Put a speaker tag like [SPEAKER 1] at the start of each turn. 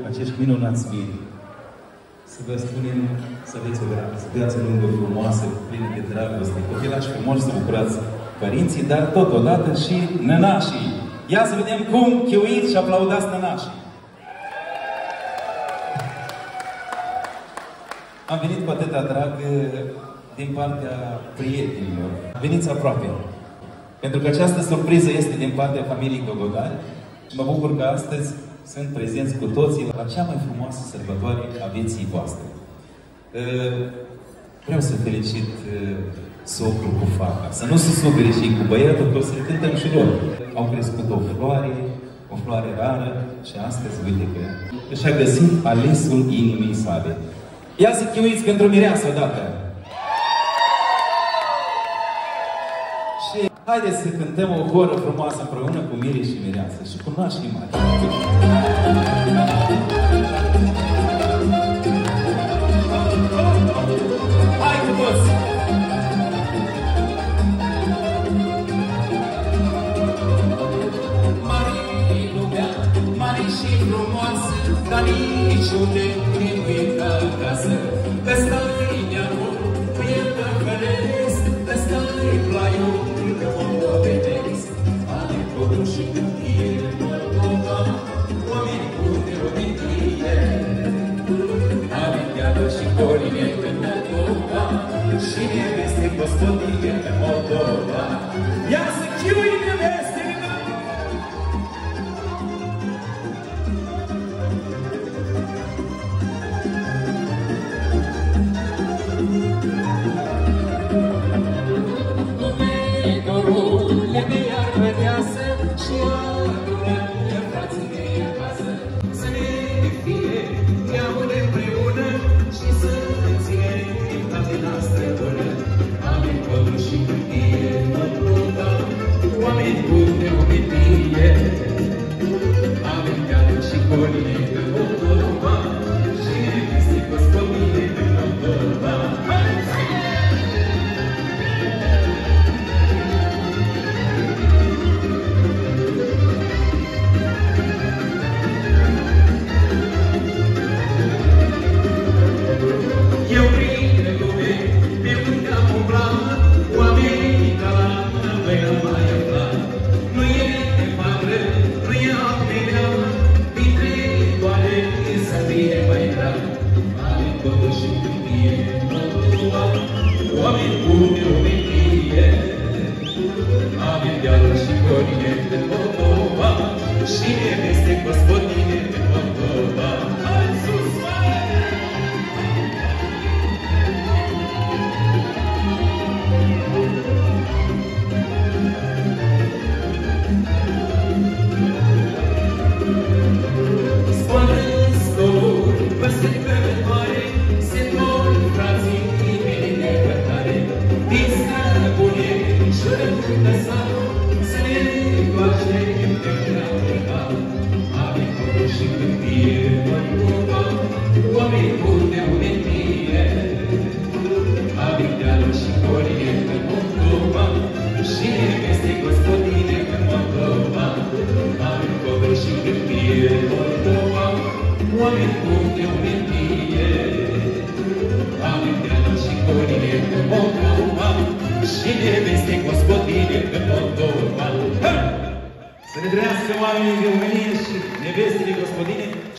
[SPEAKER 1] acești minunați miri. Să vă spunem să aveți o viață lungă, frumoasă, plină de dragoste, copilași frumoși să bucurați părinții, dar totodată și nănașii. Ia să vedem cum chiuiți și aplaudați nănașii. Am venit cu atâta drag eh, din partea prietenilor. Veniți aproape. Pentru că această surpriză este din partea familiei Gogodari și mă bucur că astăzi sunt prezenți cu toții la cea mai frumoasă sărbătoare a vieții voastre. Uh, vreau să felicit uh, socru cu fata. Să nu se supere și cu băiatul, că o să cântăm și lor. Au crescut o floare, o floare rară și astăzi, uite că și-a găsit alesul inimii sale. Ia să chiuiți pentru mireasă odată! Și haideți să cântăm o horă frumoasă împreună cu Miri și Mireasă și cu nașii mari. Hai cu toți! Mari lumea, mari și frumoasă, dar niciunde nu e ca acasă. Peste-i neamul, Moldova, și neveste gospodine Thank you. Dealuri și coline de Moldova, oameni buni de umenire. Avem dealuri și coline în Moldova, și neveste gospodine în Moldova. Ha! Să ne trăiască oamenii de umenie și nevestele gospodine